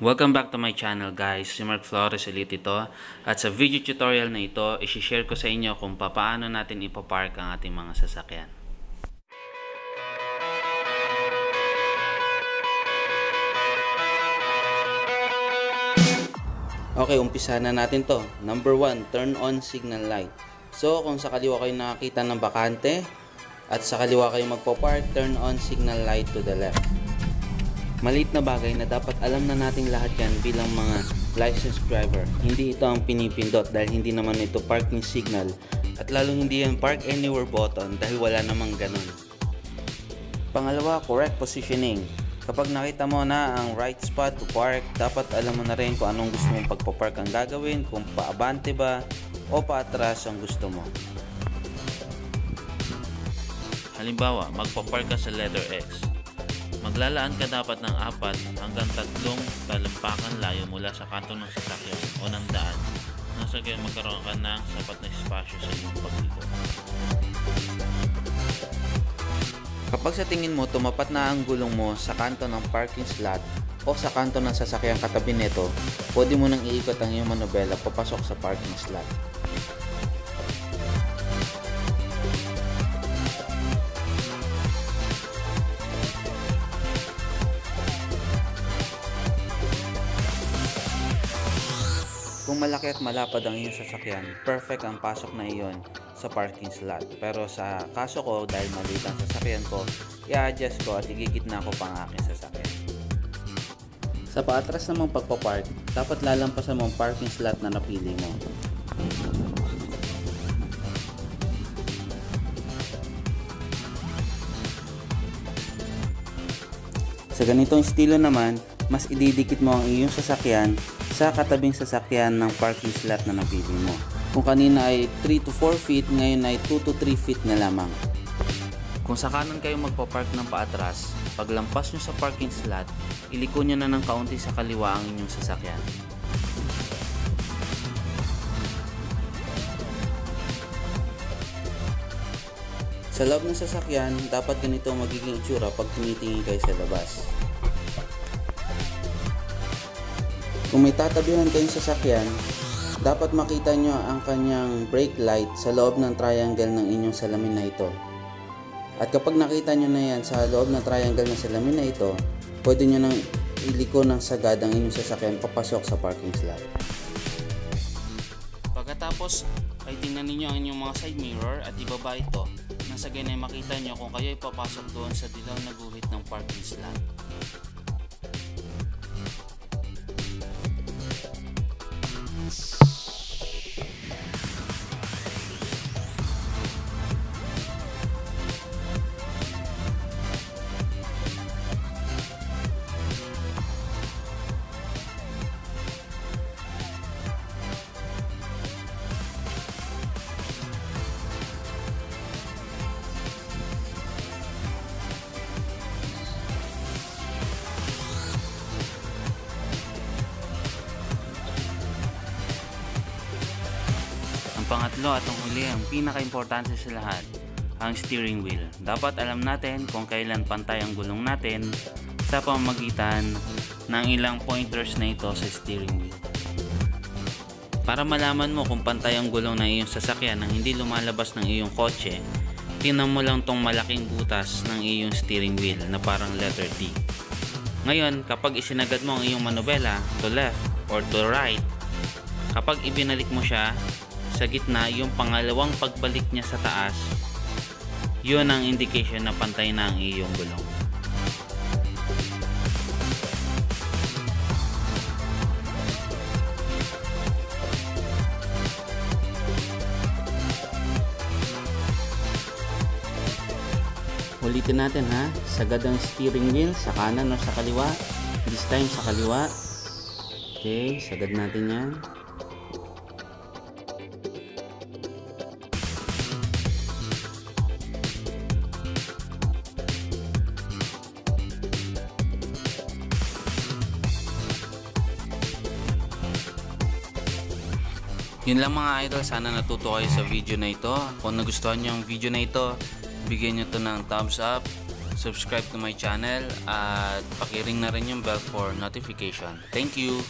Welcome back to my channel guys, si Mark Flores ulit ito at sa video tutorial na ito, isi-share ko sa inyo kung paano natin ipapark ang ating mga sasakyan. Okay, umpisa na natin to. Number 1, turn on signal light. So, kung sa kaliwa kayo nakakita ng bakante at sa kaliwa kayo magpo-park, turn on signal light to the left. Maliit na bagay na dapat alam na nating lahat yan bilang mga licensed driver. Hindi ito ang pinipindot dahil hindi naman ito parking signal at lalong hindi yan park anywhere button dahil wala namang ganun. Pangalawa, correct positioning. Kapag nakita mo na ang right spot to park, dapat alam mo na rin kung anong gusto mong pagpapark ang gagawin, kung paabante ba o paatras ang gusto mo. Halimbawa, magpapark ka sa letter X. Maglalaan ka dapat ng apat hanggang tatlong talampakan layo mula sa kanto ng sasakyan o ng daan nang sa gayon magkaroon ka ng sapat na espasyo sa iyong pag-ikot. Kapag sa tingin mo tumapat na ang gulong mo sa kanto ng parking slot o sa kanto ng sasakyang katabi nito, pwede mo nang iikot ang iyong manobela papasok sa parking slot. Kung malaki at malapad ang iyong sasakyan, perfect ang pasok na iyon sa parking slot. Pero sa kaso ko, dahil maliit ang sasakyan ko, i-adjust ko at igigitna ko pa ang aking sasakyan. Sa paatras namang pagpapark, dapat lalampasan mo ang parking slot na napili mo. Sa ganitong estilo naman, mas ididikit mo ang iyong sasakyan sa katabing sasakyan ng parking slot na napili mo. Kung kanina ay 3 to 4 feet, ngayon ay 2 to 3 feet na lamang. Kung sa kanan kayo magpapark ng paatras, paglampas nyo sa parking slot, iliko nyo na ng kaunti sa kaliwa ang inyong sasakyan. Sa loob ng sasakyan, dapat ganito magiging itsura pag tumitingin kayo sa labas. Kung may tatabihan kayong sasakyan, dapat makita nyo ang kanyang brake light sa loob ng triangle ng inyong salamin na ito. At kapag nakita nyo na yan sa loob ng triangle ng salamin na ito, pwede nyo nang iliko ng sagad ang inyong sasakyan papasok sa parking slot. Pagkatapos ay tingnan ninyo ang inyong mga side mirror at ibaba ito nang sa ganay makita nyo kung kayo ay papasok doon sa dilaw na guhit ng parking slot. Pangatlo at ang huli ang pinaka-importante sa lahat, ang steering wheel. Dapat alam natin kung kailan pantay ang gulong natin sa pamamagitan ng ilang pointers na ito sa steering wheel. Para malaman mo kung pantay ang gulong ng iyong sasakyan nang hindi lumalabas ng iyong kotse, tingnan mo lang tong malaking butas ng iyong steering wheel na parang letter D. Ngayon, kapag isinagad mo ang iyong manubela to left or to right, kapag ibinalik mo siya sa gitna, yung pangalawang pagbalik niya sa taas, yun ang indication na pantay na ang iyong gulong. Ulitin natin ha, sagad ang steering wheel sa kanan o sa kaliwa. This time sa kaliwa. Okay, sagad natin yan. Yun lang mga idol, sana natuto kayo sa video na ito. Kung nagustuhan nyo ang video na ito, bigyan nyo to ng thumbs up, subscribe to my channel at pakiring na rin yung bell for notification. Thank you!